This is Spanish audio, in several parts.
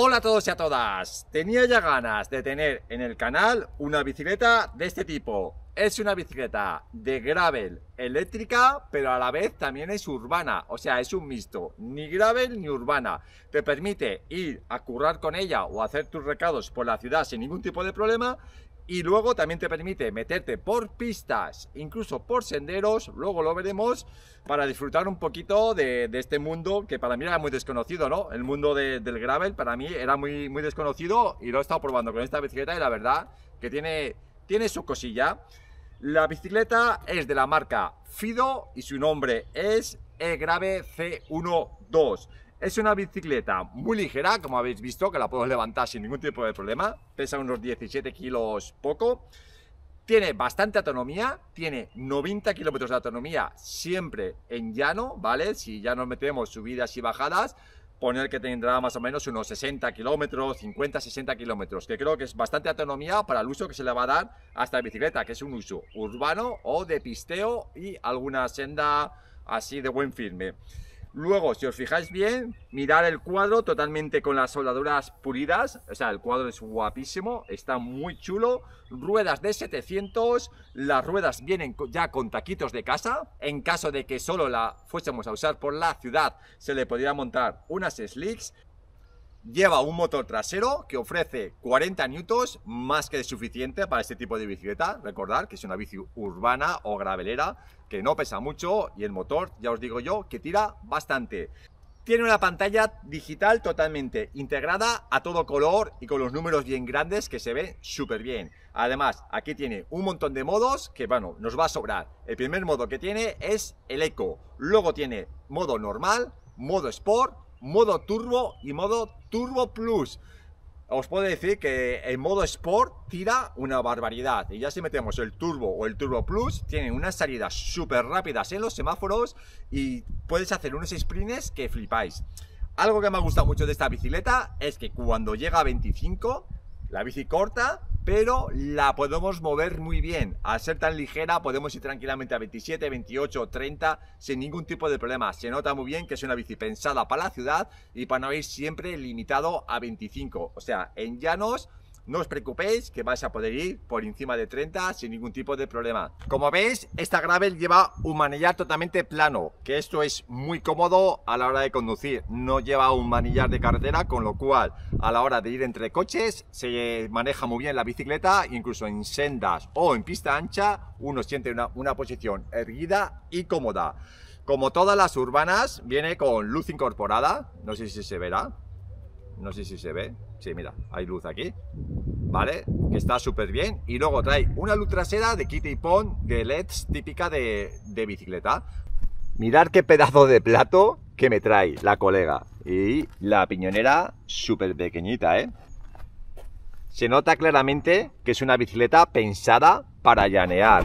Hola a todos y a todas. Tenía ya ganas de tener en el canal una bicicleta de este tipo. Es una bicicleta de gravel eléctrica, pero a la vez también es urbana. O sea, es un mixto, ni gravel ni urbana. Te permite ir a currar con ella o hacer tus recados por la ciudad sin ningún tipo de problema y luego también te permite meterte por pistas, incluso por senderos, luego lo veremos, para disfrutar un poquito de, este mundo que para mí era muy desconocido, ¿no? El mundo del gravel para mí era muy, muy desconocido y lo he estado probando con esta bicicleta y la verdad que tiene, tiene su cosilla. La bicicleta es de la marca Fido y su nombre es E-Grave C12. Es una bicicleta muy ligera, como habéis visto, que la puedo levantar sin ningún tipo de problema. Pesa unos 17 kilos poco. Tiene bastante autonomía, tiene 90 kilómetros de autonomía siempre en llano, ¿vale? Si ya nos metemos subidas y bajadas, poner que tendrá más o menos unos 60 kilómetros, 50, 60 kilómetros, que creo que es bastante autonomía para el uso que se le va a dar a esta bicicleta, que es un uso urbano o de pisteo y alguna senda así de buen firme. Luego, si os fijáis bien, mirar el cuadro totalmente con las soldaduras pulidas. O sea, el cuadro es guapísimo, está muy chulo. Ruedas de 700, las ruedas vienen ya con taquitos de casa. En caso de que solo la fuésemos a usar por la ciudad, se le podría montar unas slicks. Lleva un motor trasero que ofrece 40 newtons, más que suficiente para este tipo de bicicleta. Recordar que es una bici urbana o gravelera, que no pesa mucho y el motor, ya os digo yo, que tira bastante. Tiene una pantalla digital totalmente integrada a todo color y con los números bien grandes que se ve súper bien. Además, aquí tiene un montón de modos que, bueno, nos va a sobrar. El primer modo que tiene es el Eco. Luego tiene modo normal, modo Sport, modo turbo y modo turbo plus. Os puedo decir que el modo Sport tira una barbaridad. Y ya si metemos el Turbo o el Turbo Plus, tienen unas salidas súper rápidas en los semáforos y puedes hacer unos sprints que flipáis. Algo que me ha gustado mucho de esta bicicleta es que cuando llega a 25, la bici corta, pero la podemos mover muy bien. Al ser tan ligera podemos ir tranquilamente a 27, 28, 30 sin ningún tipo de problema. Se nota muy bien que es una bici pensada para la ciudad y para no ir siempre limitado a 25. O sea, en llanos no os preocupéis que vais a poder ir por encima de 30 sin ningún tipo de problema. Como veis, esta gravel lleva un manillar totalmente plano, que esto es muy cómodo a la hora de conducir. No lleva un manillar de carretera, con lo cual a la hora de ir entre coches se maneja muy bien la bicicleta, incluso en sendas o en pista ancha, uno siente una, una posición erguida y cómoda. Como todas las urbanas, viene con luz incorporada, no sé si se verá, no sé si se ve. Sí, mira, hay luz aquí. ¿Vale? Que está súper bien. Y luego trae una luz trasera de Kitty Pond de LEDs típica de, de bicicleta. Mirad qué pedazo de plato que me trae la colega. Y la piñonera súper pequeñita, ¿eh? Se nota claramente que es una bicicleta pensada para llanear.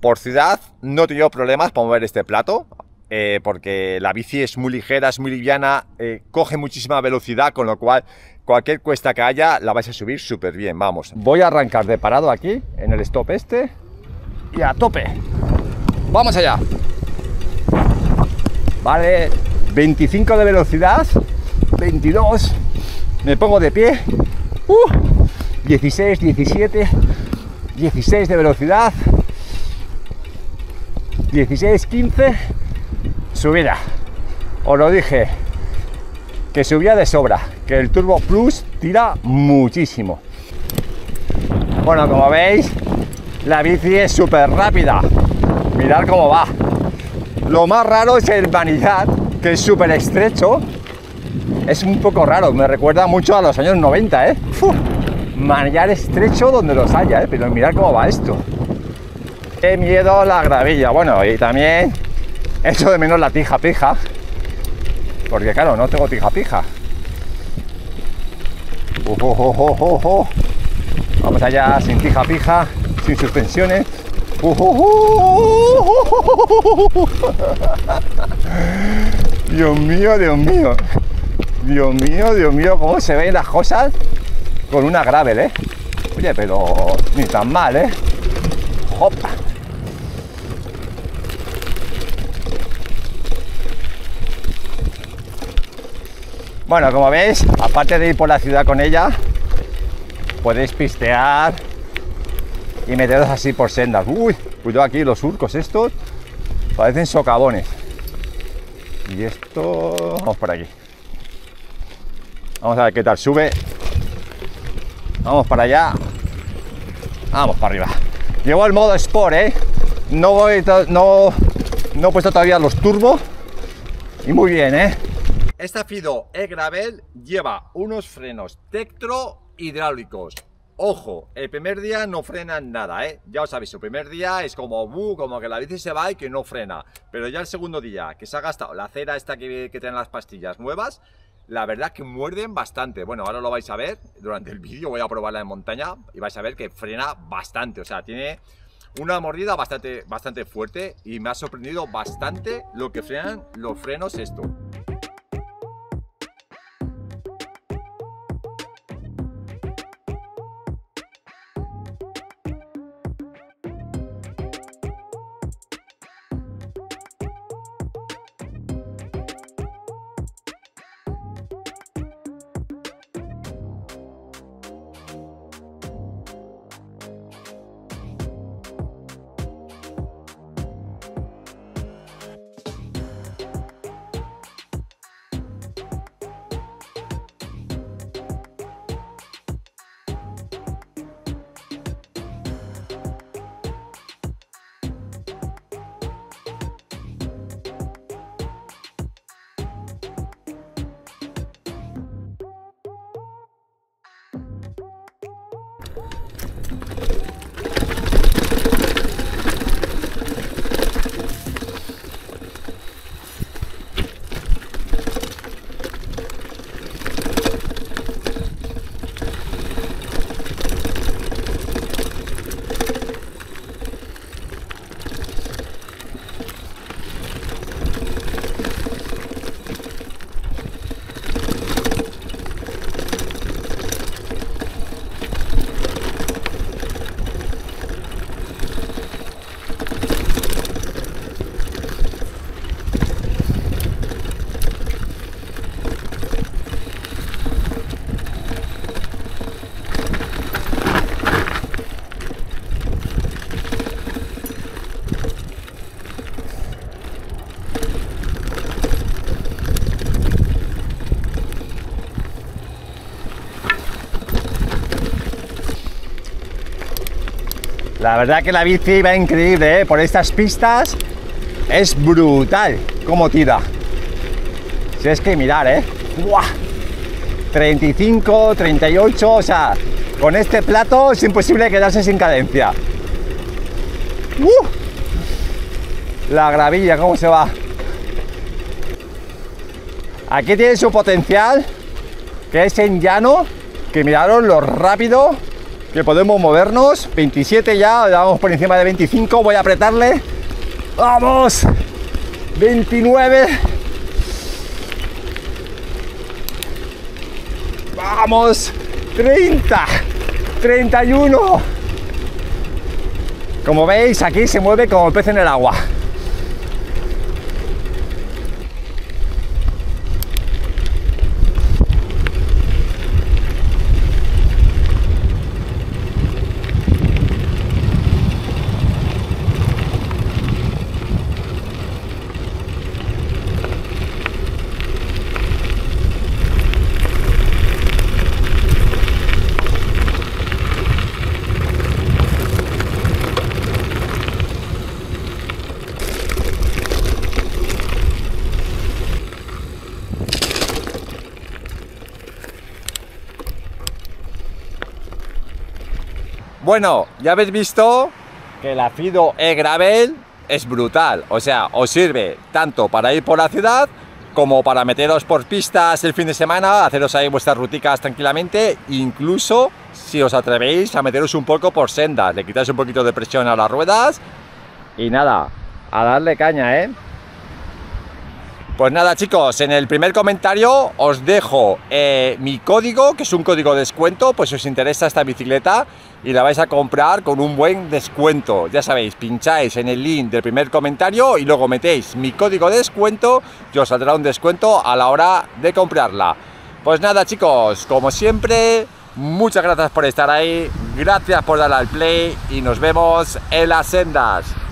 Por ciudad no tengo problemas para mover este plato. Eh, porque la bici es muy ligera, es muy liviana, eh, coge muchísima velocidad, con lo cual cualquier cuesta que haya la vais a subir súper bien, vamos. Voy a arrancar de parado aquí, en el stop este, y a tope. ¡Vamos allá! Vale, 25 de velocidad, 22, me pongo de pie, 16, 17, 16 de velocidad, 16, 15 subida. Os lo dije, que subía de sobra, que el Turbo Plus tira muchísimo. Bueno, como veis, la bici es súper rápida. Mirad cómo va. Lo más raro es el manillar, que es súper estrecho. Es un poco raro, me recuerda mucho a los años 90, ¿eh? manillar estrecho donde los haya, ¿eh? Pero mirad cómo va esto. Qué miedo la gravilla. Bueno, y también Echo de menos la tija pija, porque claro, no tengo tija pija. Vamos allá sin tija pija, sin suspensiones. Dios mío, Dios mío. Dios mío, Dios mío, cómo se ven las cosas con una gravel, ¿eh? Oye, pero ni tan mal, ¿eh? Hopa. Bueno, como veis, aparte de ir por la ciudad con ella, podéis pistear y meteros así por sendas. Uy, cuidado aquí, los surcos estos parecen socavones. Y esto, vamos por aquí. Vamos a ver qué tal sube. Vamos para allá. Vamos para arriba. Llevo el modo Sport, ¿eh? No voy, no, no he puesto todavía los turbos. Y muy bien, ¿eh? Esta Fido E-Gravel lleva unos frenos Tektro hidráulicos. Ojo, el primer día no frena nada, ¿eh? Ya os sabéis, el primer día es como, uh, como que la bici se va y que no frena. Pero ya el segundo día, que se ha gastado la cera esta que, que tienen las pastillas nuevas, la verdad que muerden bastante. Bueno, ahora lo vais a ver durante el vídeo, voy a probarla en montaña y vais a ver que frena bastante. O sea, tiene una mordida bastante, bastante fuerte y me ha sorprendido bastante lo que frenan los frenos esto. La verdad que la bici va increíble, ¿eh? Por estas pistas es brutal como tira. Si es que mirar, ¿eh? 35, 38, o sea, con este plato es imposible quedarse sin cadencia. ¡Uh! La gravilla, ¿cómo se va? Aquí tiene su potencial, que es en llano, que miraron lo rápido que podemos movernos. 27 ya, vamos por encima de 25, voy a apretarle. ¡Vamos! 29. ¡Vamos! 30. 31. Como veis, aquí se mueve como el pez en el agua. Bueno, ya habéis visto que la Fido E-Gravel es brutal. O sea, os sirve tanto para ir por la ciudad como para meteros por pistas el fin de semana, haceros ahí vuestras ruticas tranquilamente, incluso si os atrevéis a meteros un poco por sendas, le quitáis un poquito de presión a las ruedas y nada, a darle caña, ¿eh? Pues nada chicos, en el primer comentario os dejo eh, mi código, que es un código de descuento, pues si os interesa esta bicicleta y la vais a comprar con un buen descuento. Ya sabéis, pincháis en el link del primer comentario y luego metéis mi código de descuento y os saldrá un descuento a la hora de comprarla. Pues nada chicos, como siempre, muchas gracias por estar ahí, gracias por darle al play y nos vemos en las sendas.